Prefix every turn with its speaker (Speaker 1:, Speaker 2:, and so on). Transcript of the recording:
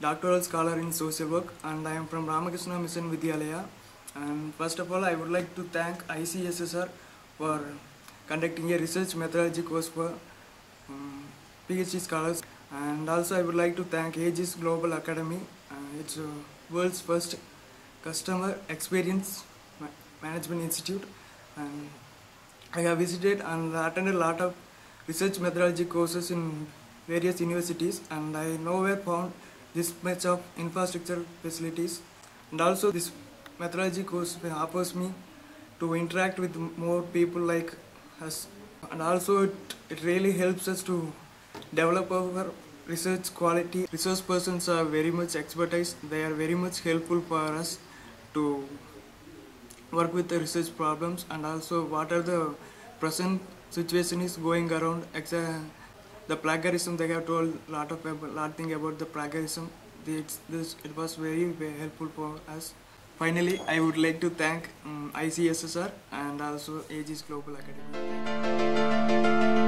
Speaker 1: doctoral scholar in social work and I am from Ramakrishna Mission Vidyalaya. And first of all, I would like to thank ICSSR for conducting a research methodology course for um, PhD scholars. And also, I would like to thank Aegis Global Academy. Uh, it's uh, world's first customer experience ma- management institute. And I have visited and attended a lot of research methodology courses in various universities, and I nowhere found this much of infrastructure facilities. And also, this methodology course offers me to interact with more people like us, and also it, it really helps us to develop our research quality. Research persons are very much expertise. They are very much helpful for us to work with the research problems and also what are the present situation is going around exa- the plagiarism they have told a lot of ab- lot thing about the plagiarism. It's, this it was very, very helpful for us. Finally i would like to thank um, icssr and also aegis global academy.